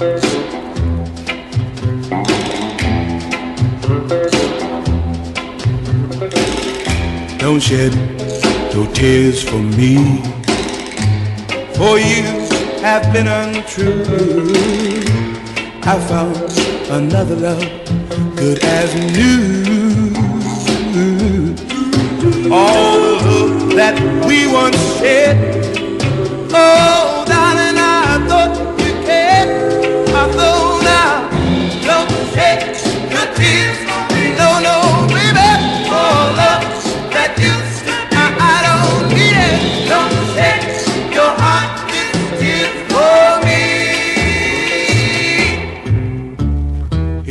Don't shed no tears for me, for you have been untrue. I found another love good as new. All the love that we once shared, oh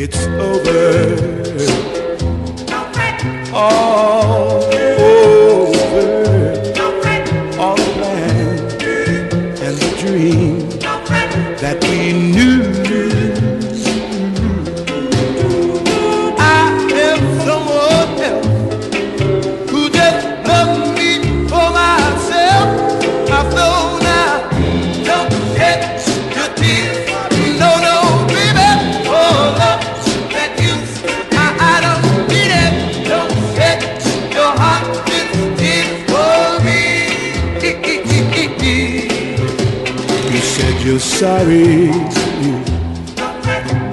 It's over. All over. All the plans and the dream that we knew. You're sorry.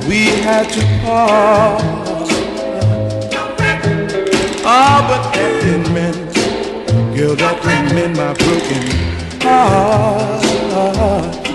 We had to part. Ah, but that didn't mend, girl, that didn't mend my broken heart.